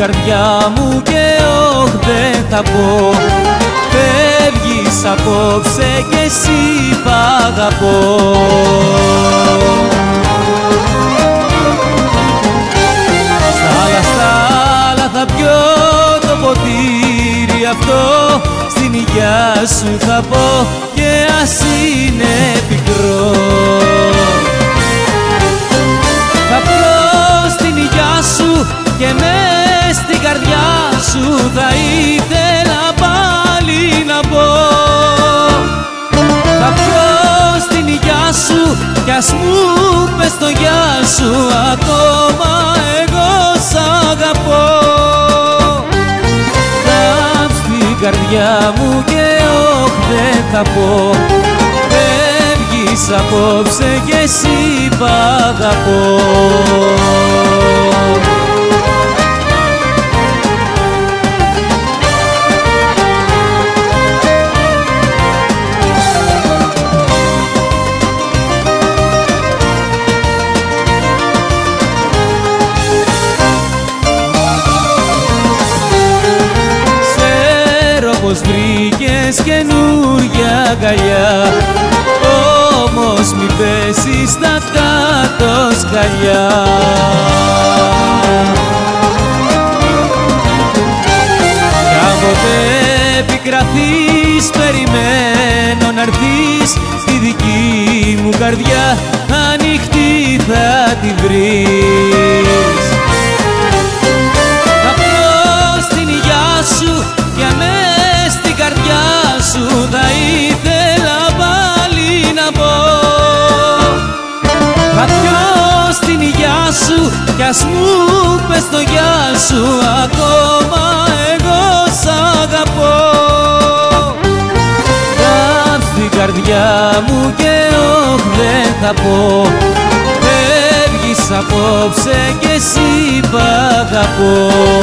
καρδιά μου και όχι δεν θα πω. Φεύγεις απόψε και εσύ π' αγαπώ. Στα άλλα, στα άλλα θα πιω το ποτήρι αυτό. Στην υγειά σου θα πω και ας είναι πικρό σου ακόμα εγώ σ' αγαπώ. Γράψ' την καρδιά μου και όχι δεν θα πω. Φεύγεις απόψε και εσύ π' αγαπώ πως βρήκες καινούρια αγκαλιά. Όμως μη πέσεις στα κάτω σκαλιά. Κι αν ποτέ επικραθείς περιμένω να'ρθείς στη δική μου καρδιά ανοιχτή θα τη βρεις κι ας μου πες το γεια σου ακόμα εγώ σ' αγαπώ. Κάτ' στην καρδιά μου και όχι δεν θα πω. Φεύγεις απόψε κι εσύ π' αγαπώ